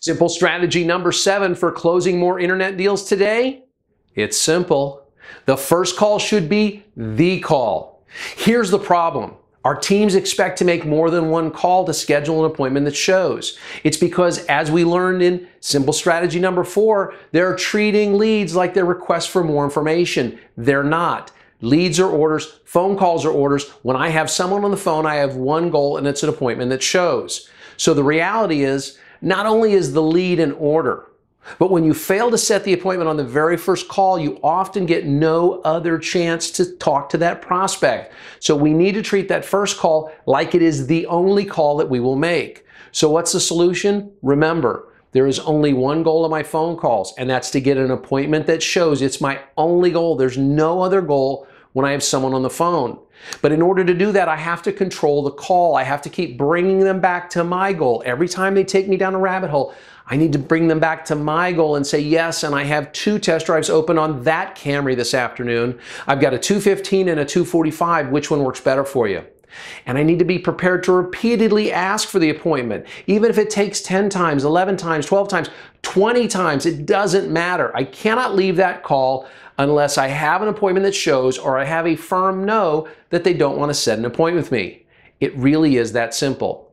Simple strategy number seven for closing more internet deals today. It's simple. The first call should be the call. Here's the problem. Our teams expect to make more than one call to schedule an appointment that shows. It's because, as we learned in simple strategy number four, they're treating leads like they're requests for more information. They're not. Leads are orders, phone calls are orders. When I have someone on the phone, I have one goal and it's an appointment that shows. So the reality is, not only is the lead in order, but when you fail to set the appointment on the very first call, you often get no other chance to talk to that prospect. So we need to treat that first call like it is the only call that we will make. So what's the solution? Remember, there is only one goal of my phone calls, and that's to get an appointment that shows it's my only goal. There's no other goal when I have someone on the phone. But in order to do that, I have to control the call. I have to keep bringing them back to my goal. Every time they take me down a rabbit hole, I need to bring them back to my goal and say, yes, and I have two test drives open on that Camry this afternoon. I've got a 215 and a 245. Which one works better for you? And I need to be prepared to repeatedly ask for the appointment. Even if it takes 10 times, 11 times, 12 times, 20 times, it doesn't matter. I cannot leave that call unless I have an appointment that shows or I have a firm no that they don't want to set an appointment with me. It really is that simple.